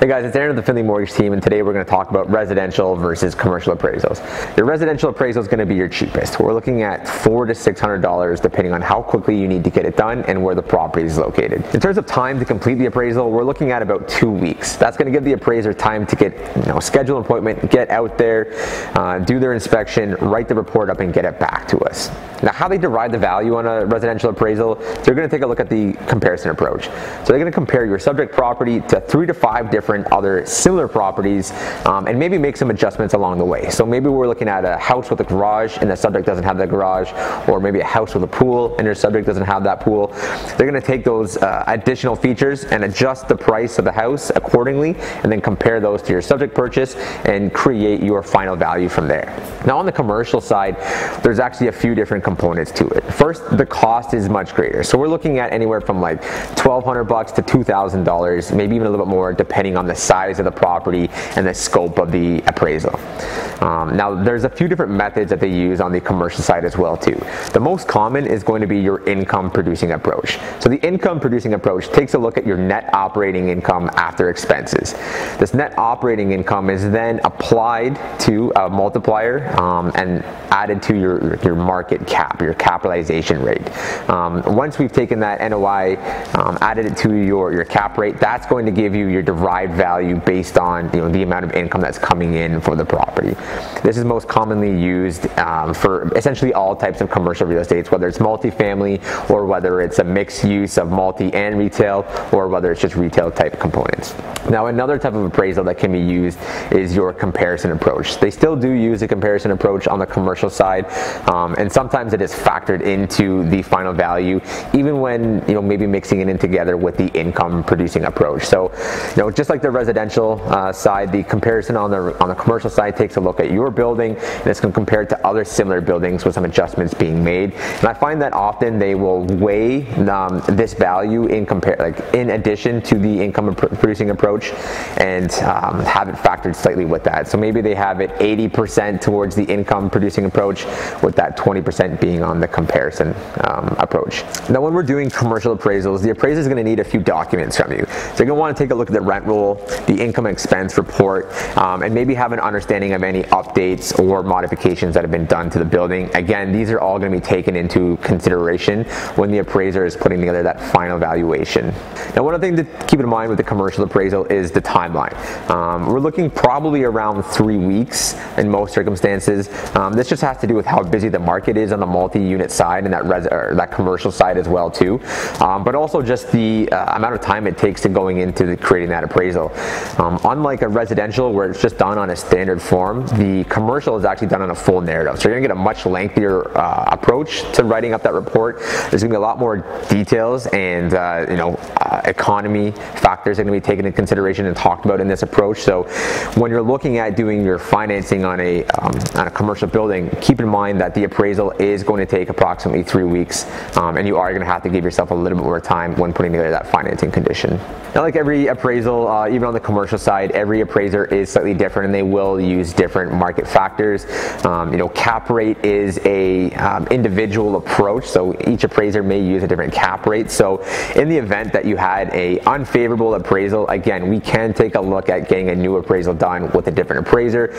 Hey guys, it's Ehren of the Findlay Mortgage team and today we're going to talk about residential versus commercial appraisals. Your residential appraisal is going to be your cheapest. We're looking at four to six hundred dollars depending on how quickly you need to get it done and where the property is located. In terms of time to complete the appraisal, we're looking at about two weeks. That's going to give the appraiser time to get, you know, schedule an appointment, get out there, uh, do their inspection, write the report up and get it back to us. Now how they derive the value on a residential appraisal, they're going to take a look at the comparison approach. So they're going to compare your subject property to three to five different different other similar properties um, and maybe make some adjustments along the way. So maybe we're looking at a house with a garage and the subject doesn't have the garage or maybe a house with a pool and your subject doesn't have that pool. They're going to take those uh, additional features and adjust the price of the house accordingly and then compare those to your subject purchase and create your final value from there. Now on the commercial side, there's actually a few different components to it. First, the cost is much greater. So we're looking at anywhere from like 1200 bucks to $2,000, maybe even a little bit more depending on the size of the property and the scope of the appraisal. Um, now there's a few different methods that they use on the commercial side as well too. The most common is going to be your income producing approach. So the income producing approach takes a look at your net operating income after expenses. This net operating income is then applied to a multiplier um, and added to your, your market cap, your capitalization rate. Um, once we've taken that NOI, um, added it to your, your cap rate, that's going to give you your derived value based on you know, the amount of income that's coming in for the property. This is most commonly used um, for essentially all types of commercial real estate, whether it's multifamily or whether it's a mixed use of multi and retail or whether it's just retail type components. Now another type of appraisal that can be used is your comparison approach. They still do use a comparison approach on the commercial side um, and sometimes it is factored into the final value even when you know maybe mixing it in together with the income producing approach. So you know just like the residential uh, side, the comparison on the on the commercial side takes a look at your building and it's compared to other similar buildings with some adjustments being made. And I find that often they will weigh um, this value in compare like in addition to the income producing approach and um, have it factored slightly with that. So maybe they have it 80% towards the income producing approach with that 20% being on the comparison um, approach. Now when we're doing commercial appraisals, the appraiser is going to need a few documents from you. So you're going to want to take a look at the rent roll, the income expense report, um, and maybe have an understanding of any updates or modifications that have been done to the building. Again, these are all going to be taken into consideration when the appraiser is putting together that final valuation. Now, one other thing to keep in mind with the commercial appraisal is the timeline. Um, we're looking probably around three weeks in most circumstances. Um, this just has to do with how busy the market is on the multi-unit side and that, that commercial side as well too. Um, but also just the uh, amount of time it takes to going into the, creating that appraisal. Um, unlike a residential where it's just done on a standard form, the commercial is actually done on a full narrative. So you're gonna get a much lengthier uh, approach to writing up that report. There's gonna be a lot more details and uh, you know uh, economy factors are gonna be taken into consideration and talked about in this approach. So when you're looking at doing your financing on a, um, on a commercial building, keep in mind that the appraisal is going to take approximately three weeks um, and you are gonna have to give yourself a little bit more time when putting together that financing condition. Now like every appraisal, uh, even on the commercial side, every appraiser is slightly different and they will use different market factors. Um, you know, cap rate is a um, individual approach, so each appraiser may use a different cap rate. So in the event that you had a unfavorable appraisal, again, we can take a look at getting a new appraisal done with a different appraiser,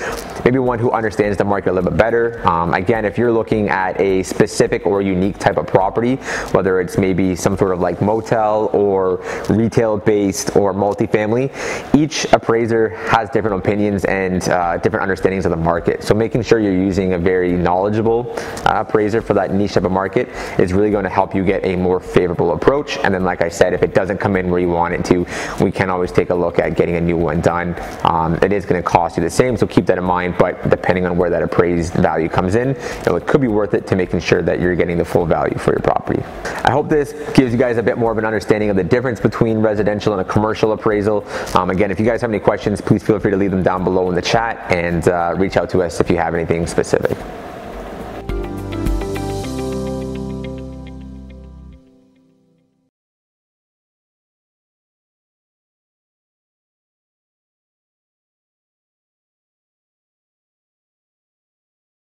maybe one who understands the market a little bit better. Um, again, if you're looking at a specific or unique type of property, whether it's maybe some sort of like motel or retail based or multifamily, each appraiser has different opinions and uh, different understandings of the market. So making sure you're using a very knowledgeable uh, appraiser for that niche of a market is really going to help you get a more favorable approach. And then like I said, if it doesn't come in where you want it to, we can always take a look at getting a new one done. Um, it is going to cost you the same, so keep that in mind, but depending on where that appraised value comes in, it could be worth it to making sure that you're getting the full value for your property. I hope this gives you guys a bit more of an understanding of the difference between residential and a commercial appraisal. Um, again, if you guys have any questions, please feel free to leave them down below in the chat and uh, reach out to us if you have anything specific.